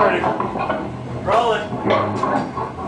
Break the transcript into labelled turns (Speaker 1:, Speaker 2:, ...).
Speaker 1: party. Rolling.